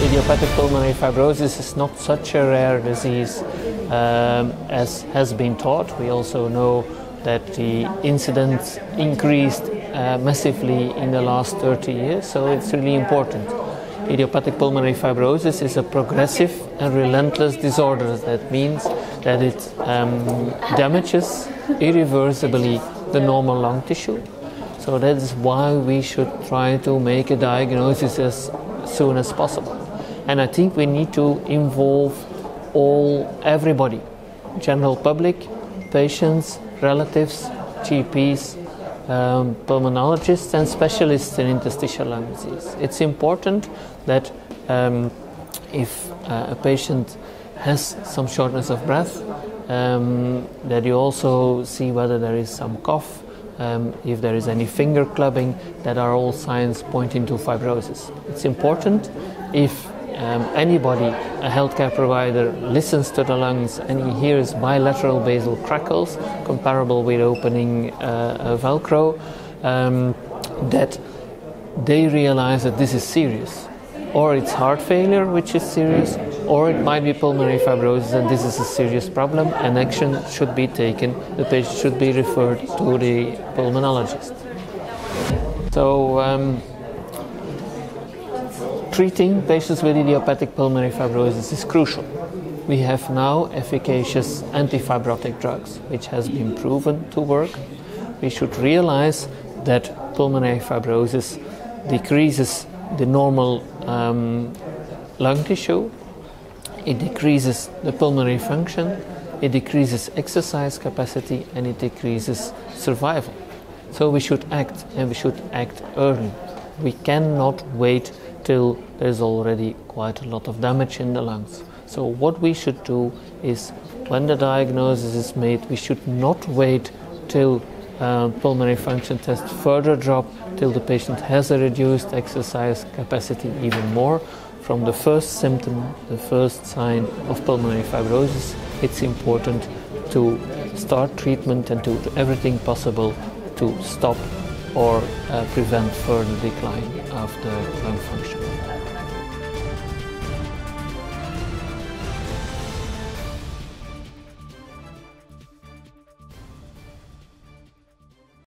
Idiopathic pulmonary fibrosis is not such a rare disease um, as has been taught. We also know that the incidence increased uh, massively in the last 30 years, so it's really important. Idiopathic pulmonary fibrosis is a progressive and relentless disorder. That means that it um, damages irreversibly the normal lung tissue. So that is why we should try to make a diagnosis as soon as possible. And I think we need to involve all, everybody, general public, patients, relatives, GPs, um, pulmonologists, and specialists in interstitial lung disease. It's important that um, if uh, a patient has some shortness of breath, um, that you also see whether there is some cough, um, if there is any finger clubbing, that are all signs pointing to fibrosis. It's important if um, anybody, a healthcare provider, listens to the lungs and he hears bilateral basal crackles, comparable with opening uh, a Velcro, um, that they realize that this is serious. Or it's heart failure, which is serious, or it might be pulmonary fibrosis, and this is a serious problem, and action should be taken. The patient should be referred to the pulmonologist. So, um, treating patients with idiopathic pulmonary fibrosis is crucial. We have now efficacious antifibrotic drugs, which has been proven to work. We should realize that pulmonary fibrosis decreases the normal um, lung tissue, it decreases the pulmonary function, it decreases exercise capacity, and it decreases survival. So we should act, and we should act early. We cannot wait till there's already quite a lot of damage in the lungs. So, what we should do is when the diagnosis is made, we should not wait till uh, pulmonary function test further drop till the patient has a reduced exercise capacity even more. From the first symptom, the first sign of pulmonary fibrosis, it's important to start treatment and do everything possible to stop or uh, prevent further decline of the lung function.